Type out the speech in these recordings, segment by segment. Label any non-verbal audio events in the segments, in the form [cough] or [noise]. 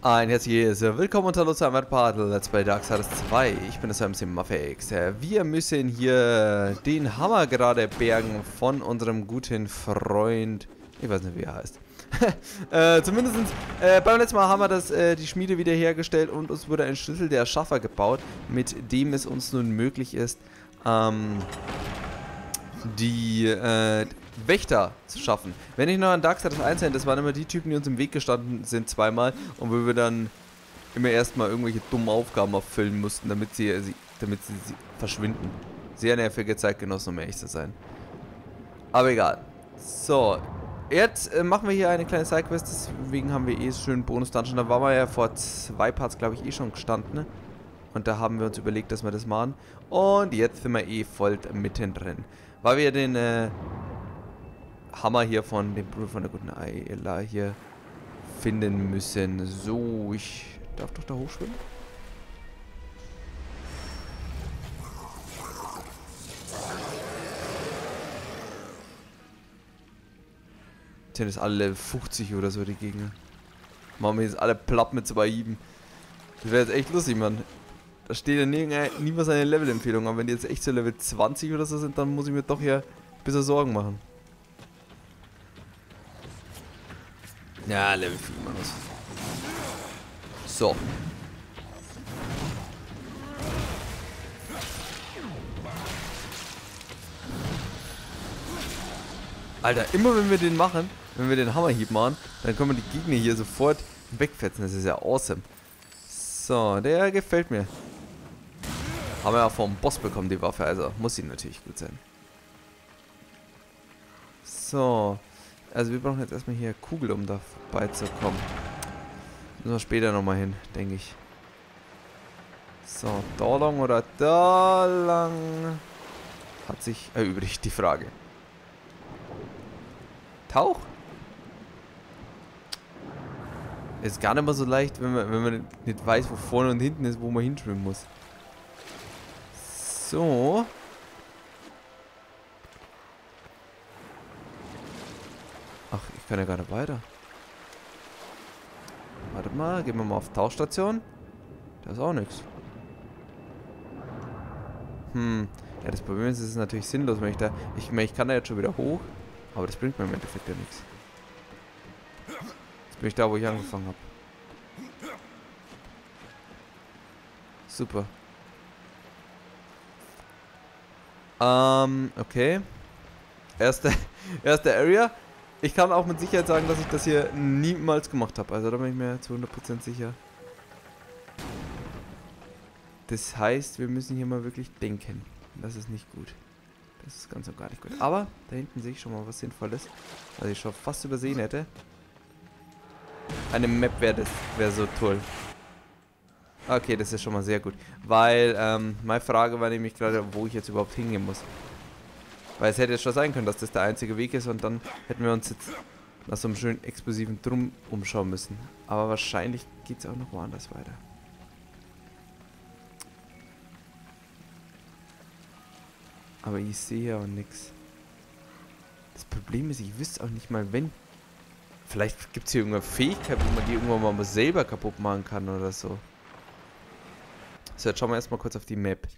Ein herzliches Willkommen und Hallo zu einem Part Let's Play Darksiders 2. Ich bin das MC Muffix. Wir müssen hier den Hammer gerade bergen von unserem guten Freund. Ich weiß nicht, wie er heißt. [laughs] äh, zumindest äh, beim letzten Mal haben wir das, äh, die Schmiede wiederhergestellt und uns wurde ein Schlüssel der Schaffer gebaut, mit dem es uns nun möglich ist, ähm, die äh, Wächter zu schaffen. Wenn ich noch an Darksiders 1 erinnere, das waren immer die Typen, die uns im Weg gestanden sind zweimal und wo wir dann immer erstmal irgendwelche dummen Aufgaben erfüllen mussten, damit sie, damit sie, sie verschwinden. Sehr nervige Zeitgenossen, um ehrlich zu sein. Aber egal. So, jetzt äh, machen wir hier eine kleine Sidequest, deswegen haben wir eh schön Bonus-Dungeon. Da waren wir ja vor zwei Parts, glaube ich, eh schon gestanden. Ne? Und da haben wir uns überlegt, dass wir das machen. Und jetzt sind wir eh voll mittendrin. Weil wir den äh, Hammer hier von dem Bruder von der guten Ayla hier finden müssen. So, ich darf doch da hochschwimmen. Sind das alle Level 50 oder so, die Gegner. Machen wir jetzt alle platt mit zwei Hieben. Das wäre jetzt echt lustig, Mann. Da steht ja nie, nie mal seine Level-Empfehlung. Aber wenn die jetzt echt so Level 20 oder so sind, dann muss ich mir doch hier ein bisschen Sorgen machen. Ja, Level 4 Manus. So. Alter, immer wenn wir den machen, wenn wir den Hammerhieb machen, dann können wir die Gegner hier sofort wegfetzen. Das ist ja awesome. So, der gefällt mir. Haben wir ja vom Boss bekommen, die Waffe, also muss sie natürlich gut sein. So. Also wir brauchen jetzt erstmal hier Kugel, um da vorbeizukommen. Müssen wir später nochmal hin, denke ich. So, da lang oder da lang? Hat sich erübrigt die Frage. Tauch? Ist gar nicht mal so leicht, wenn man, wenn man nicht weiß, wo vorne und hinten ist, wo man hinschwimmen muss. So. Ach, ich kann ja gar nicht weiter. Warte mal, gehen wir mal auf Tauchstation. Da ist auch nichts. Hm. Ja, das Problem ist, es ist natürlich sinnlos, wenn ich da... Ich meine, ich kann da jetzt schon wieder hoch. Aber das bringt mir im Endeffekt ja nichts. Jetzt bin ich da, wo ich angefangen habe. Super. Ähm, okay. Erste, [laughs] erste Area. Ich kann auch mit Sicherheit sagen, dass ich das hier niemals gemacht habe. Also da bin ich mir zu 100% sicher. Das heißt, wir müssen hier mal wirklich denken. Das ist nicht gut. Das ist ganz und gar nicht gut. Aber da hinten sehe ich schon mal was Sinnvolles. Was ich schon fast übersehen hätte. Eine Map wäre das wäre so toll. Okay, das ist schon mal sehr gut. Weil, ähm, meine Frage war nämlich gerade, wo ich jetzt überhaupt hingehen muss. Weil es hätte jetzt schon sein können, dass das der einzige Weg ist und dann hätten wir uns jetzt nach so einem schönen explosiven Drum umschauen müssen. Aber wahrscheinlich geht es auch noch woanders weiter. Aber ich sehe auch nichts. Das Problem ist, ich wüsste auch nicht mal, wenn... Vielleicht gibt es hier irgendeine Fähigkeit, wo man die irgendwann mal selber kaputt machen kann oder so. So, jetzt schauen wir erstmal kurz auf die Map.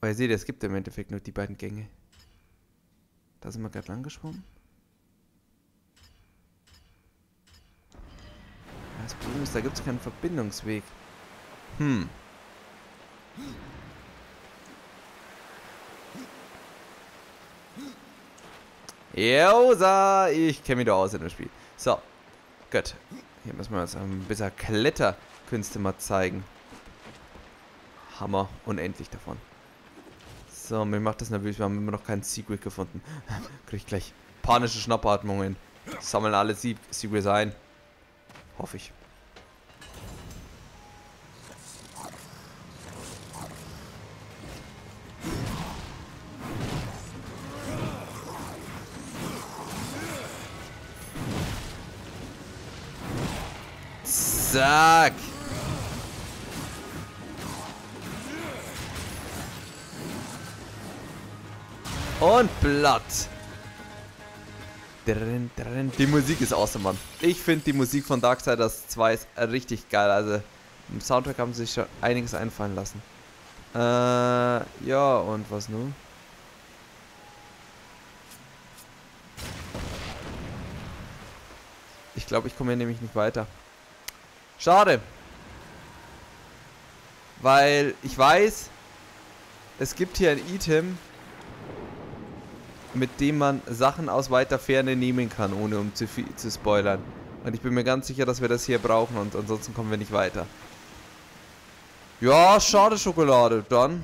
Weil ihr seht, es gibt im Endeffekt nur die beiden Gänge. Da sind wir gerade lang geschwommen. Das Problem ist, da gibt es keinen Verbindungsweg. Hm. Josa, ich kenne mich da aus in dem Spiel. So, gut. Hier müssen wir uns ein bisschen Kletterkünste mal zeigen. Hammer, unendlich davon. So, mir macht das nervös. Wir haben immer noch keinen Secret gefunden. [laughs] Krieg ich gleich panische Schnappatmungen. Sammeln alle Sie Secrets ein. Hoffe ich. Zack. Und platt. Die Musik ist awesome, Mann. Ich finde die Musik von Darksiders 2 ist richtig geil. Also im Soundtrack haben sie sich schon einiges einfallen lassen. Äh, ja, und was nun? Ich glaube, ich komme hier nämlich nicht weiter. Schade. Weil ich weiß, es gibt hier ein Item, mit dem man Sachen aus weiter Ferne nehmen kann, ohne um zu viel zu spoilern. Und ich bin mir ganz sicher, dass wir das hier brauchen und ansonsten kommen wir nicht weiter. Ja, schade Schokolade. Dann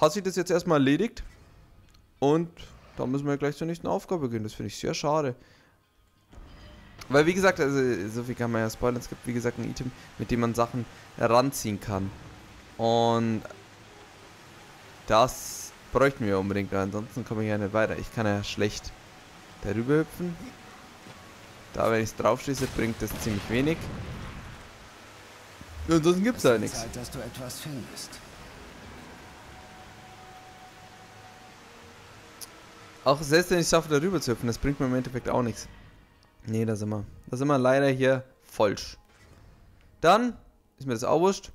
hat sich das jetzt erstmal erledigt. Und dann müssen wir gleich zur nächsten Aufgabe gehen. Das finde ich sehr schade. Weil wie gesagt, also so viel kann man ja spoilern. Es gibt wie gesagt ein Item, mit dem man Sachen heranziehen kann. Und das bräuchten wir unbedingt. Ansonsten komme ich ja nicht weiter. Ich kann ja schlecht darüber hüpfen. Da, wenn ich es draufschieße, bringt das ziemlich wenig. Und ansonsten gibt es halt nichts. Zeit, dass du etwas findest. Auch selbst wenn ich es schaffe, darüber zu hüpfen, das bringt mir im Endeffekt auch nichts. Nee, da sind wir. Da sind wir leider hier falsch. Dann ist mir das auch wurscht.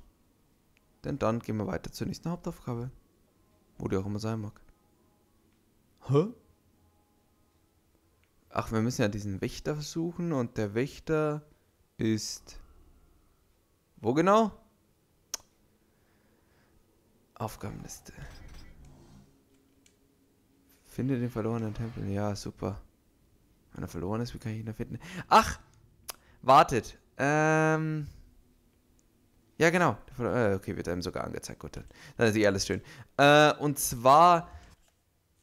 Denn dann gehen wir weiter zur nächsten Hauptaufgabe. Wo die auch immer sein mag. Hä? Ach, wir müssen ja diesen Wächter suchen und der Wächter ist wo genau? Aufgabenliste. Finde den verlorenen Tempel. Ja, super. Wenn er verloren ist, wie kann ich ihn da finden? Ach! Wartet. Ähm. Ja, genau. Äh, okay, wird einem sogar angezeigt. Gut, dann, ist eh alles schön. Äh, und zwar,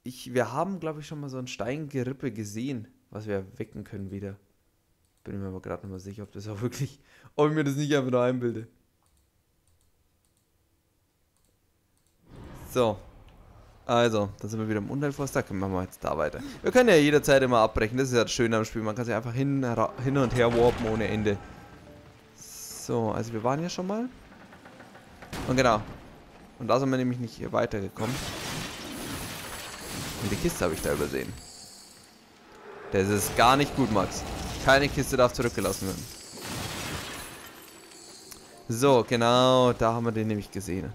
ich, wir haben, glaube ich, schon mal so ein Steingerippe gesehen, was wir wecken können wieder. Bin mir aber gerade noch mal sicher, ob das auch wirklich, ob ich mir das nicht einfach nur einbilde. So. Also, da sind wir wieder im Unheilforst. Da können wir jetzt da weiter. Wir können ja jederzeit immer abbrechen. Das ist ja das Schöne am Spiel. Man kann sich einfach hin, hin und her warpen ohne Ende. So, also wir waren hier schon mal. Und genau. Und da sind wir nämlich nicht weitergekommen. Und die Kiste habe ich da übersehen. Das ist gar nicht gut, Max. Keine Kiste darf zurückgelassen werden. So, genau, da haben wir den nämlich gesehen.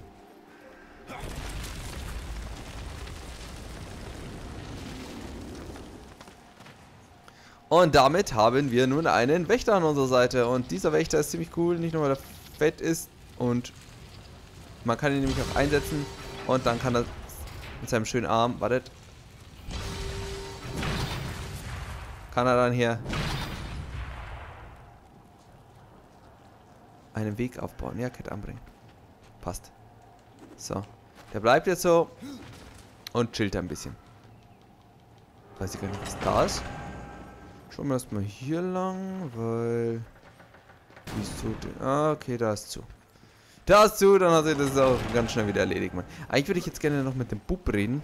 Und damit haben wir nun einen Wächter an unserer Seite. Und dieser Wächter ist ziemlich cool, nicht nur weil er fett ist und man kann ihn nämlich auch einsetzen und dann kann er mit seinem schönen Arm, wartet, kann er dann hier einen Weg aufbauen. Ja, Kette anbringen. Passt. So. Der bleibt jetzt so und chillt ein bisschen. Weiß ich gar nicht, was da ist. Schauen wir erstmal hier lang, weil... Wieso denn? Ah, okay, da ist zu. Da ist zu, dann hat sich das auch ganz schnell wieder erledigt, Mann. Eigentlich würde ich jetzt gerne noch mit dem Bub reden.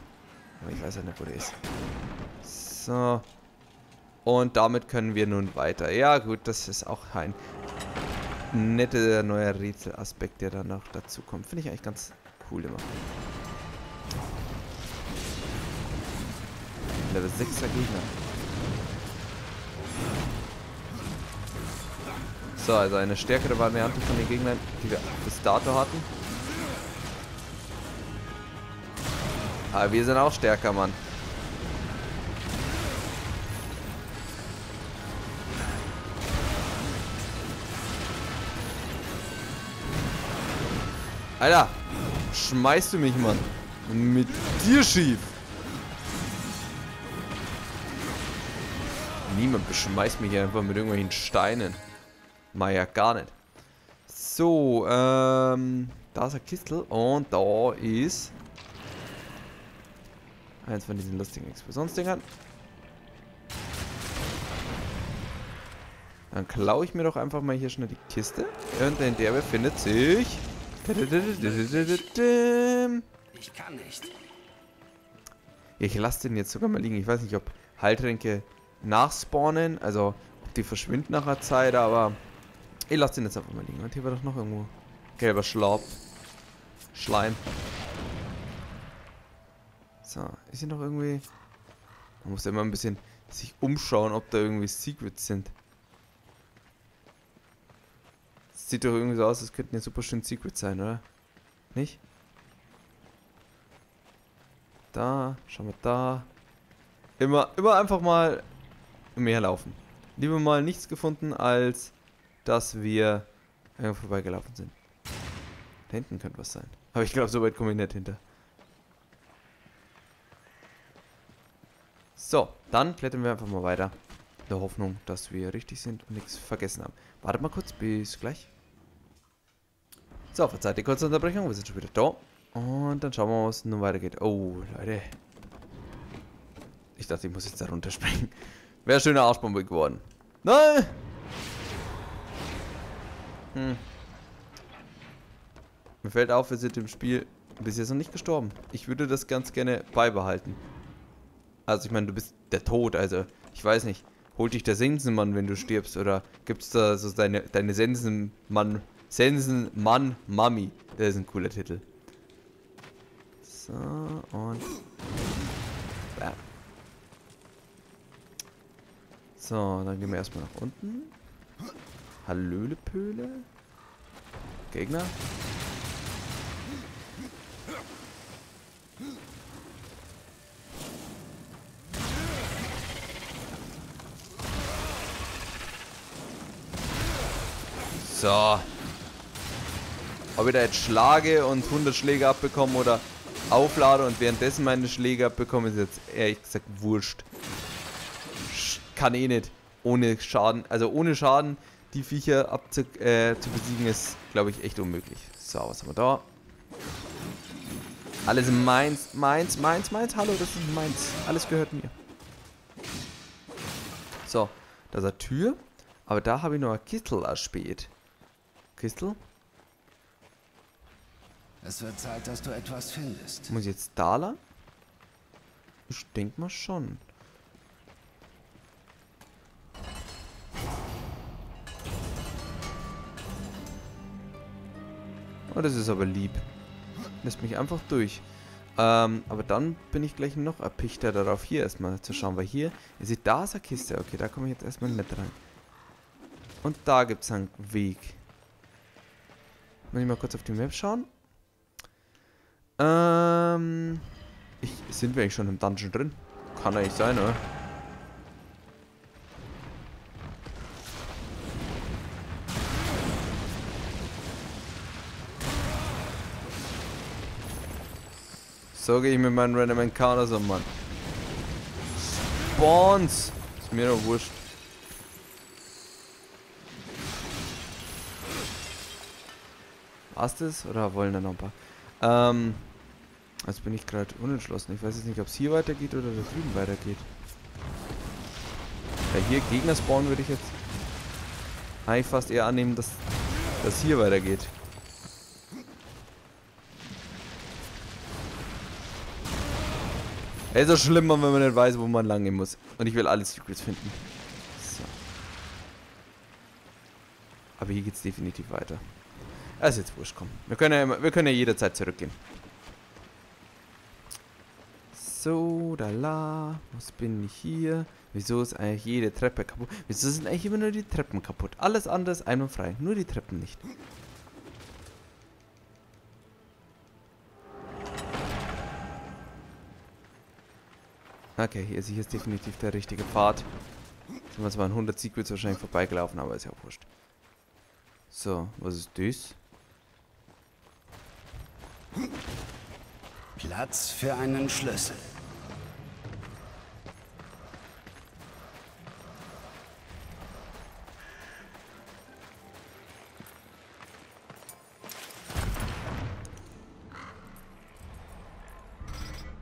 Aber ich weiß ja nicht, wo der ist. So. Und damit können wir nun weiter. Ja, gut, das ist auch ein netter neuer Rätselaspekt, der dann noch dazu kommt. Finde ich eigentlich ganz cool immer. Level 6er Gegner. So, also eine stärkere Variante von den Gegnern, die wir bis dato hatten. Aber wir sind auch stärker, Mann. Alter, schmeißt du mich, Mann. Mit dir schief. Niemand beschmeißt mich einfach mit irgendwelchen Steinen. Mal ja gar nicht. So, ähm, da ist ein Kistel und da ist eins von diesen lustigen Explosionsdingern. Dann klaue ich mir doch einfach mal hier schnell die Kiste. Und in der befindet sich ich kann nicht. Ich lasse den jetzt sogar mal liegen. Ich weiß nicht, ob Heiltränke nachspawnen, also ob die verschwinden nach einer Zeit, aber ich lasse den jetzt einfach mal liegen. Und hier war doch noch irgendwo gelber Schlaub. Schleim. So, ist hier noch irgendwie... Man muss ja immer ein bisschen sich umschauen, ob da irgendwie Secrets sind. sieht doch irgendwie so aus, als könnten ja super schön Secrets sein, oder? Nicht? Da, schauen wir da. Immer, immer einfach mal mehr laufen. Lieber mal nichts gefunden, als dass wir irgendwo vorbeigelaufen sind. Da hinten könnte was sein. Aber ich glaube, so weit komme ich nicht hinter. So, dann klettern wir einfach mal weiter. In der Hoffnung, dass wir richtig sind und nichts vergessen haben. Wartet mal kurz, bis gleich. So, verzeiht die kurze Unterbrechung, wir sind schon wieder da. Und dann schauen wir mal, was nun weitergeht. Oh, Leute. Ich dachte, ich muss jetzt da runterspringen. Wäre schöner Arschbombe geworden. Nein! Hm. Mir fällt auf, wir sind im Spiel bis jetzt noch nicht gestorben. Ich würde das ganz gerne beibehalten. Also ich meine, du bist der Tod, also ich weiß nicht. Holt dich der Sensenmann, wenn du stirbst? Oder gibt es da so deine, deine Sensenmann Sensen Mann Mami. Das ist ein cooler Titel. So, und... Bam. So, dann gehen wir erstmal nach unten. Hallölepöle. Gegner. So. Ob ich da jetzt schlage und 100 Schläge abbekomme oder auflade und währenddessen meine Schläge abbekomme, ist jetzt ehrlich gesagt wurscht. Kann eh nicht. Ohne Schaden, also ohne Schaden die Viecher abzu, äh, zu besiegen ist, glaube ich, echt unmöglich. So, was haben wir da? Alles meins, meins, meins, meins. Hallo, das ist meins. Alles gehört mir. So, da ist eine Tür. Aber da habe ich noch ein Kistel erspät. Kistel? Es wird Zeit, dass du etwas findest. Muss ich jetzt da lang? Ich denke mal schon. Oh, das ist aber lieb. Lässt mich einfach durch. Ähm, aber dann bin ich gleich noch erpichter darauf, hier erstmal zu schauen. Weil hier, ihr seht, da ist eine Kiste. Okay, da komme ich jetzt erstmal nicht rein. Und da gibt es einen Weg. Muss ich mal kurz auf die Map schauen. Ähm. Ich, sind wir eigentlich schon im Dungeon drin? Kann eigentlich sein, oder? So gehe ich mit meinen Random Encounters um, Mann. Spawns! Ist mir doch wurscht. War's das? Oder wollen da noch ein paar? Ähm, also bin ich gerade unentschlossen. Ich weiß jetzt nicht, ob es hier weitergeht oder da drüben weitergeht. Ja, hier Gegner spawnen würde ich jetzt eigentlich fast eher annehmen, dass das hier weitergeht. Es ist so schlimm, wenn man nicht weiß, wo man lang gehen muss. Und ich will alle Secrets finden. So. Aber hier geht es definitiv weiter. Das ist jetzt wurscht, komm. Wir können ja, wir können ja jederzeit zurückgehen. So, da la. Was bin ich hier? Wieso ist eigentlich jede Treppe kaputt? Wieso sind eigentlich immer nur die Treppen kaputt? Alles andere ist einwandfrei. Nur die Treppen nicht. Okay, hier ist jetzt definitiv der richtige Pfad. Sind wir zwar an 100 Secrets wahrscheinlich vorbeigelaufen, aber ist ja auch wurscht. So, was ist das? Platz für einen Schlüssel.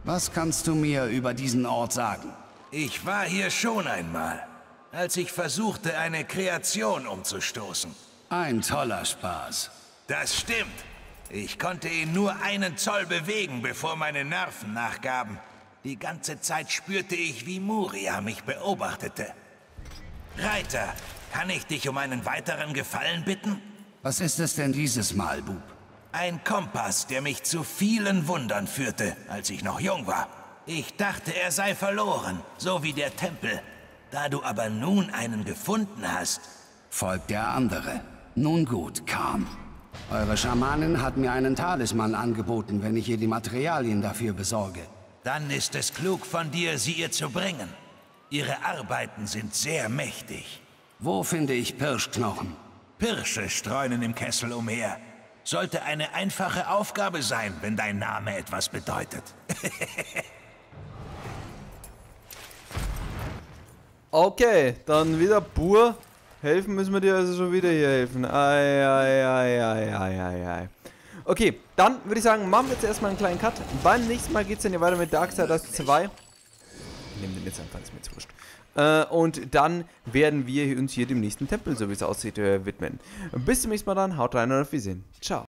Was kannst du mir über diesen Ort sagen? Ich war hier schon einmal, als ich versuchte, eine Kreation umzustoßen. Ein toller Spaß. Das stimmt. Ich konnte ihn nur einen Zoll bewegen, bevor meine Nerven nachgaben. Die ganze Zeit spürte ich, wie Muria mich beobachtete. Reiter, kann ich dich um einen weiteren Gefallen bitten? Was ist es denn dieses Mal, Bub? Ein Kompass, der mich zu vielen Wundern führte, als ich noch jung war. Ich dachte, er sei verloren, so wie der Tempel. Da du aber nun einen gefunden hast, Folgt der andere. Nun gut, Khan. Eure Schamanin hat mir einen Talisman angeboten, wenn ich ihr die Materialien dafür besorge. dann ist es klug von dir, sie ihr zu bringen. Ihre Arbeiten sind sehr mächtig. Wo finde ich Pirschknochen? Pirsche streunen im Kessel umher. Sollte eine einfache Aufgabe sein, wenn dein Name etwas bedeutet. [laughs] Okay, dann wieder pur. Helfen müssen wir dir also schon wieder hier helfen. Ei, ei, ei, ei, ei, ei, ei. Okay, dann würde ich sagen, machen wir jetzt erstmal einen kleinen Cut. Beim nächsten Mal geht es dann hier weiter mit Darksiders 2. Ich nehme den jetzt einfach, ist mir jetzt wurscht. Äh, und dann werden wir uns hier dem nächsten Tempel, so wie es aussieht, äh, widmen. Bis zum nächsten Mal dann. Haut rein und auf Wiedersehen. Ciao.